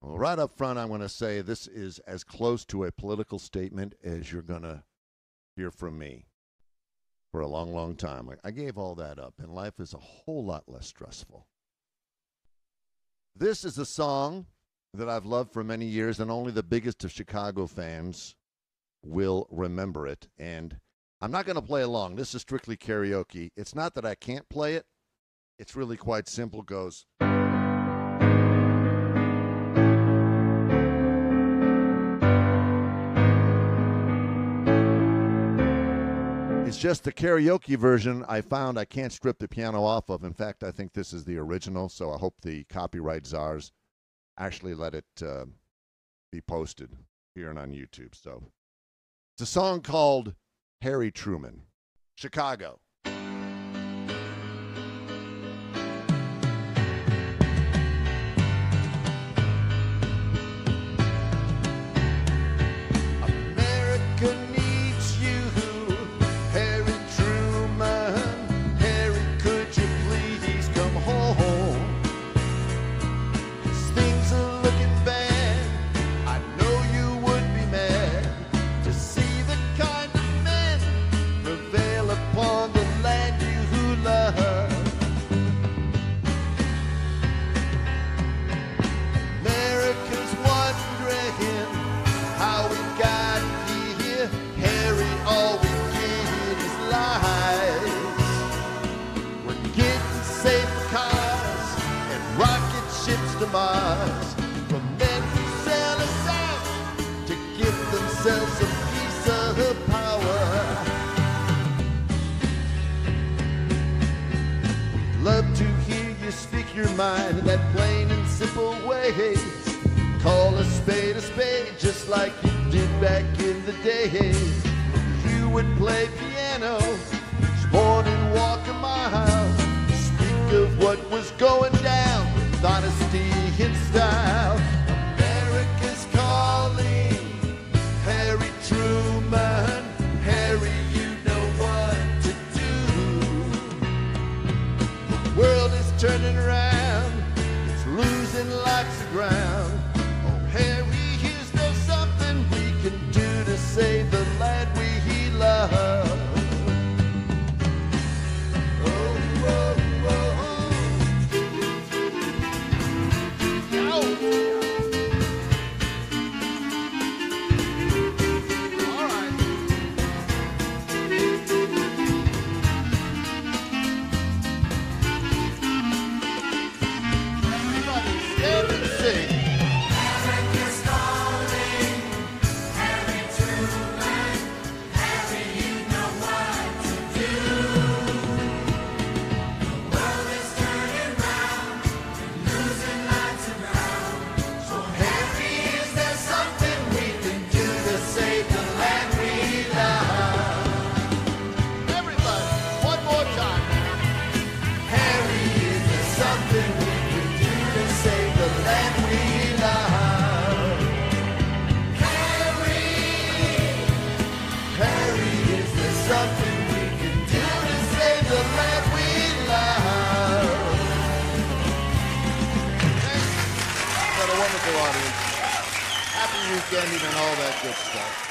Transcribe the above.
Well, right up front, I want to say this is as close to a political statement as you're going to hear from me for a long, long time. I gave all that up, and life is a whole lot less stressful. This is a song that I've loved for many years, and only the biggest of Chicago fans will remember it. And I'm not going to play along. This is strictly karaoke. It's not that I can't play it, it's really quite simple. Goes. It's just the karaoke version I found I can't strip the piano off of. In fact, I think this is the original, so I hope the copyright czars actually let it uh, be posted here and on YouTube. So it's a song called Harry Truman, Chicago. To from men who sell us out to give themselves a piece of power. Love to hear you speak your mind in that plain and simple way. Call a spade a spade just like you did back in the day. You would play piano, lots Got a wonderful audience. Happy weekend and all that good stuff.